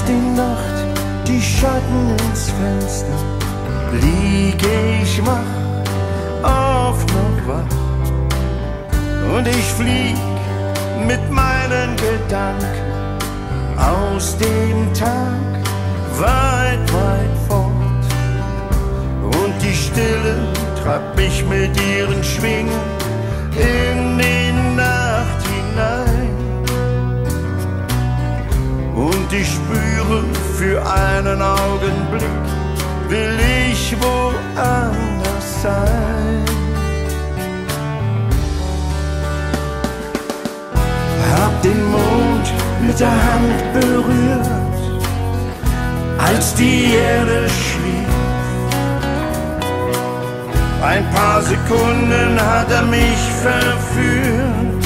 Wirft die Nacht die Schatten ins Fenster, liege ich wach, auf noch wach. Und ich flieg mit meinen Gedanken aus dem Tag weit, weit fort. Und die Stille treibt mich mit ihren Schwingen in den Und ich spüre für einen Augenblick, will ich woanders sein. Hab den Mond mit der Hand berührt, als die Erde schlief. Ein paar Sekunden hat er mich verführt,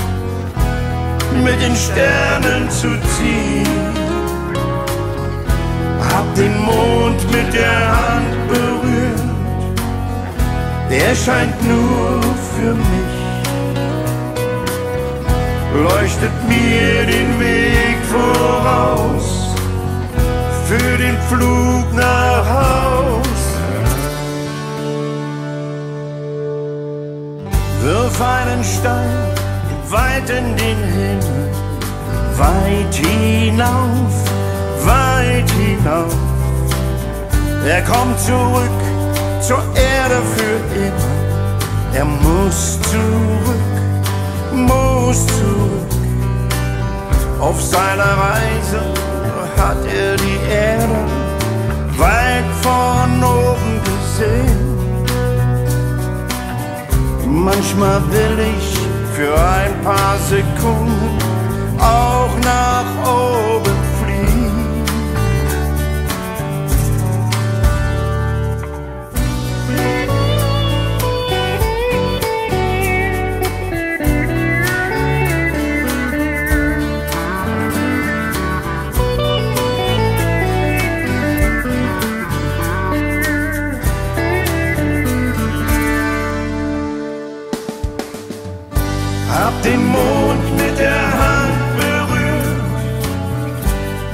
mit den Sternen zu ziehen. Den Mond mit der Hand berührt, der scheint nur für mich. Leuchtet mir den Weg voraus für den Flug nach Haus. Wirf einen Stein weit in den Himmel, weit hinauf, Er kommt zurück zur Erde für immer. Er muss zurück muss zurück. Auf seiner Reise hat er die Erde weit von oben gesehen. Manchmal will ich für ein paar Sekunden auch nach oben Hab den Mond mit der Hand berührt,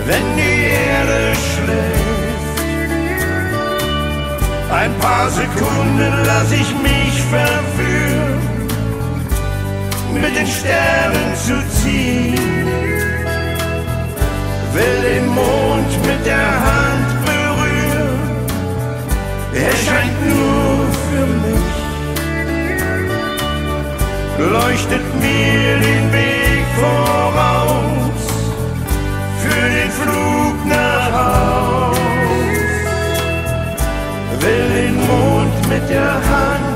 wenn die Erde schläft. Ein paar Sekunden lass ich mich verführen, mit den Sternen zu ziehen. Will leuchtet mir den Weg voraus für den Flug nach Haus. Will den Mond mit der Hand